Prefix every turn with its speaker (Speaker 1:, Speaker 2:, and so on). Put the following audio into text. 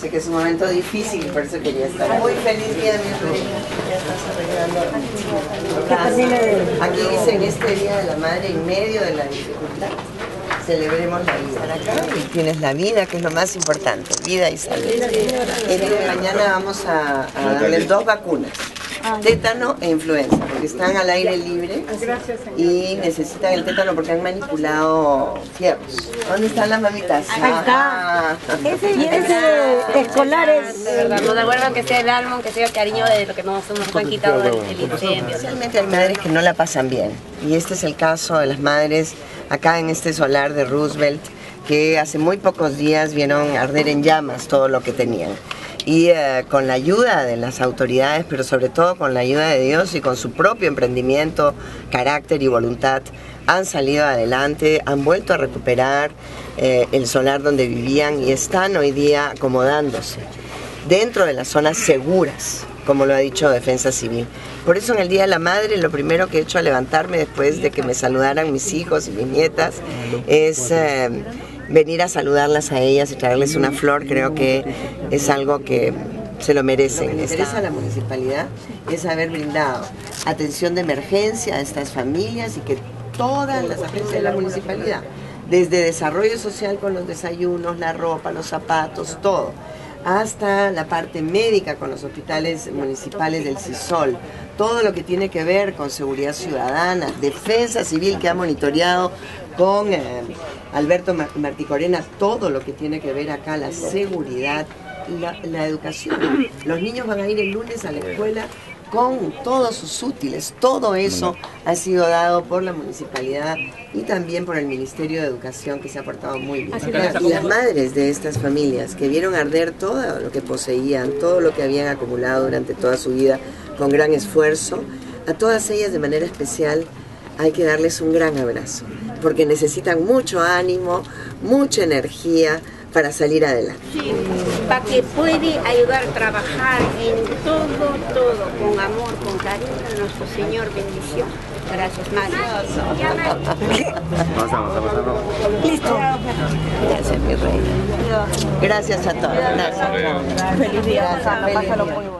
Speaker 1: Sé que es un momento difícil y por eso quería estar. Muy feliz día, mi reina. Ya estás arreglando. Aquí dicen este Día de la Madre en medio de la dificultad. Celebremos la vida. Acá y tienes la vida, que es lo más importante, vida y salud. El día de mañana vamos a, a darles dos vacunas. Tétano e influenza, porque están al aire libre y necesitan el tétano porque han manipulado fierros. ¿Dónde están las mamitas?
Speaker 2: Ahí está. Ese, ese escolar es...
Speaker 3: De verdad, nos acuerdan que sea el alma, que sea el cariño de lo que nos, nos han quitado del incendio.
Speaker 1: Especialmente hay madres que no la pasan bien. Y este es el caso de las madres acá en este solar de Roosevelt, que hace muy pocos días vieron arder en llamas todo lo que tenían. Y eh, con la ayuda de las autoridades, pero sobre todo con la ayuda de Dios y con su propio emprendimiento, carácter y voluntad, han salido adelante, han vuelto a recuperar eh, el solar donde vivían y están hoy día acomodándose dentro de las zonas seguras, como lo ha dicho Defensa Civil. Por eso en el Día de la Madre lo primero que he hecho al levantarme después de que me saludaran mis hijos y mis nietas es eh, venir a saludarlas a ellas y traerles una flor. Creo que es algo que se lo merecen. interesa a la municipalidad es haber brindado atención de emergencia a estas familias y que todas las agencias de la municipalidad, desde desarrollo social con los desayunos, la ropa, los zapatos, todo, hasta la parte médica con los hospitales municipales del CISOL, todo lo que tiene que ver con seguridad ciudadana, defensa civil que ha monitoreado con eh, Alberto Mar- Marticorena, todo lo que tiene que ver acá, la seguridad, la, la educación. Los niños van a ir el lunes a la escuela con todos sus útiles. Todo eso ha sido dado por la municipalidad y también por el Ministerio de Educación que se ha portado muy bien. Y las madres de estas familias que vieron arder todo lo que poseían, todo lo que habían acumulado durante toda su vida con gran esfuerzo, a todas ellas de manera especial hay que darles un gran abrazo, porque necesitan mucho ánimo, mucha energía para salir adelante.
Speaker 4: para que puede ayudar a trabajar en todo, nuestro Señor bendición. Gracias, Madre.
Speaker 1: Listo. Gracias, mi reina. Gracias a todos. Gracias.
Speaker 2: Feliz día, pásalo muy bueno.